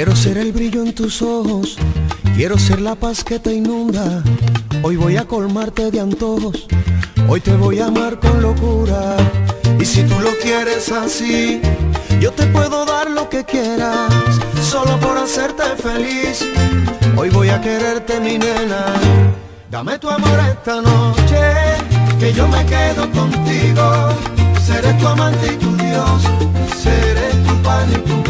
Quiero ser el brillo en tus ojos, quiero ser la paz que te inunda. Hoy voy a colmarte de antojos, hoy te voy a amar con locura. Y si tú lo quieres así, yo te puedo dar lo que quieras, solo por hacerte feliz. Hoy voy a quererte mi nena, dame tu amor esta noche, que yo me quedo contigo. Seré tu amante y tu Dios, seré tu pan y tu.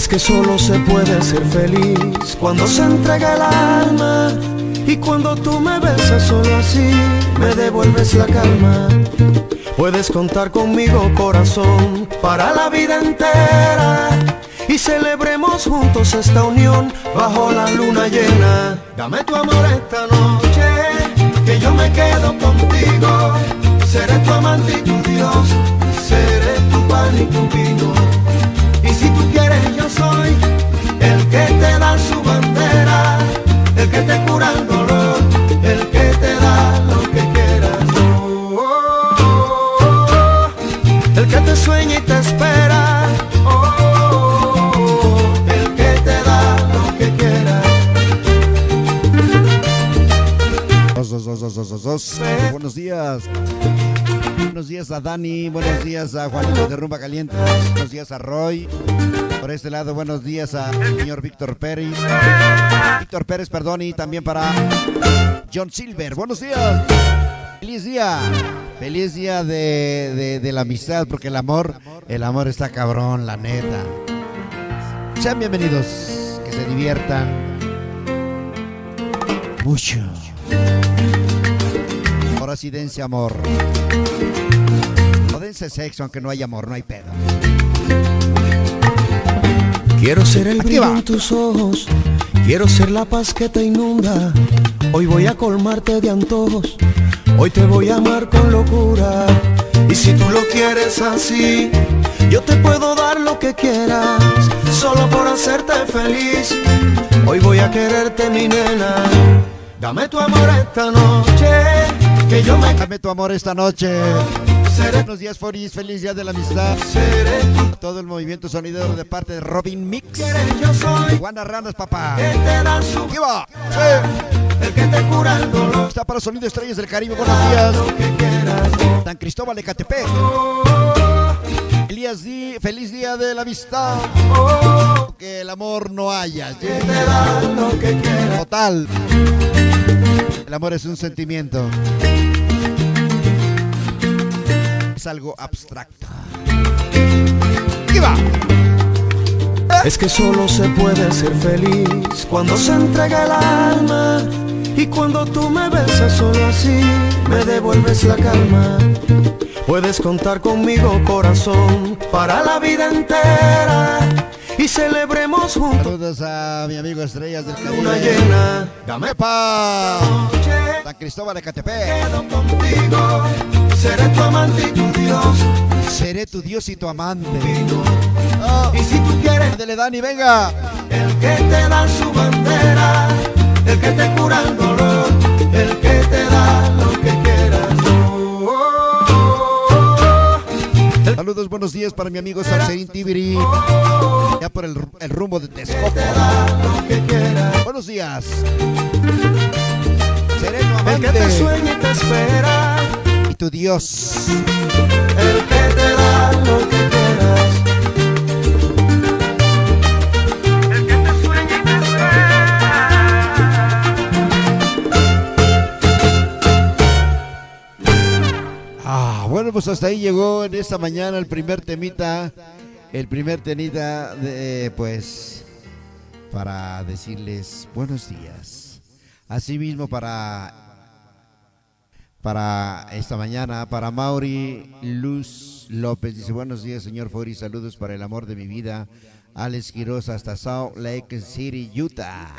Es que solo se puede ser feliz cuando se entrega el alma y cuando tú me besas solo así me devuelves la calma. Puedes contar conmigo corazón para la vida entera y celebremos juntos esta unión bajo la luna llena. Dame tu amor esta noche, que yo me quedo contigo. Seré tu amante y tu Dios, seré tu pan y tu vino. Dos, dos. Buenos días. Buenos días a Dani, buenos días a Juanito de Rumba Caliente, buenos días a Roy. Por este lado, buenos días al señor Víctor Pérez. Víctor Pérez, perdón, y también para John Silver. Buenos días. Feliz día. Feliz día de, de- de la amistad, porque el amor, el amor está cabrón, la neta. Sean bienvenidos, que se diviertan mucho. Sí dense amor. O dense sexo, aunque no hay amor, no hay pedo. Quiero ser el Aquí brillo va. en tus ojos, quiero ser la paz que te inunda. Hoy voy a colmarte de antojos, hoy te voy a amar con locura. Y si tú lo quieres así, yo te puedo dar lo que quieras, solo por hacerte feliz. Hoy voy a quererte mi nena, dame tu amor esta noche, que yo me Dame tu amor esta noche. seré, Buenos días, Foris. Feliz día de la amistad. seré Todo el movimiento sonidero de parte de Robin Mix. yo soy, Juana Ranas, papá. que te da su ¿Qué va? Sí. el que te cura el dolor. Está para Sonido Estrellas del Caribe. Buenos días. Que quieras. San Cristóbal de Catepec. Elías Di, feliz día de la amistad. Que el amor no haya. te da lo que quieras. Total. El amor es un sentimiento. Es algo abstracto. Es que solo se puede ser feliz cuando se entrega el alma y cuando tú me besas solo así me devuelves la calma. Puedes contar conmigo corazón para la vida entera y celebremos juntos Saludos a mi amigo Estrellas del una Caribe. llena. Dame noche, San Cristóbal de Catepec. quedo contigo, seré tu amante y tu Dios. Seré tu Dios y tu amante. Y si tú quieres Ándele, Dani, venga. El que te da su bandera, el que te cura el dolor, buenos días para mi amigo Salserín Tibiri. Ya por el, el rumbo de Texcoco. Buenos días. Seré tu El que te amante sueña y te espera, y tu Dios. el que te da lo que quieras. Pues hasta ahí llegó en esta mañana el primer temita. El primer temita de, pues, para decirles buenos días. Asimismo para, para esta mañana, para Mauri, Luz, López dice, buenos días, señor Fori, saludos para el amor de mi vida. Alex Quiroz hasta Salt Lake City, Utah.